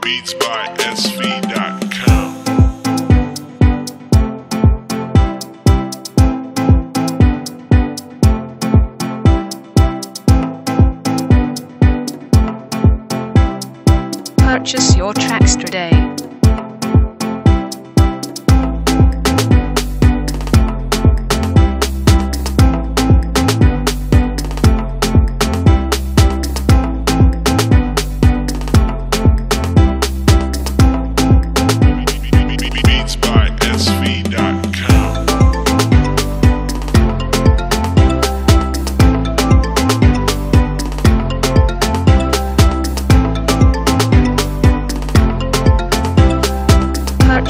BeatsBySV.com. Purchase your tracks today.